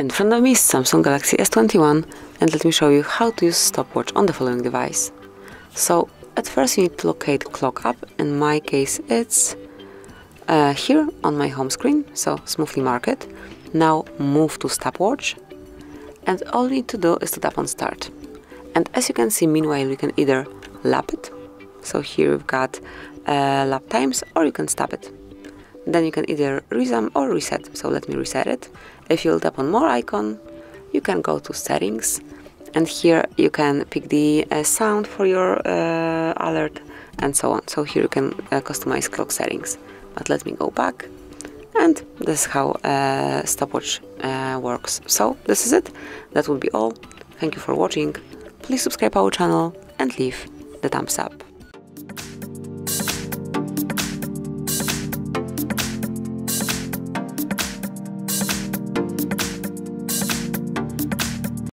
In front of me is Samsung Galaxy S21 and let me show you how to use stopwatch on the following device. So at first you need to locate clock app, in my case it's uh, here on my home screen, so smoothly mark it. Now move to stopwatch and all you need to do is to tap on start. And as you can see meanwhile you can either lap it, so here we've got uh, lap times or you can stop it. Then you can either resume or reset. So let me reset it. If you'll tap on more icon, you can go to settings and here you can pick the uh, sound for your uh, alert and so on. So here you can uh, customize clock settings. But let me go back and this is how uh, stopwatch uh, works. So this is it. That will be all. Thank you for watching. Please subscribe our channel and leave the thumbs up.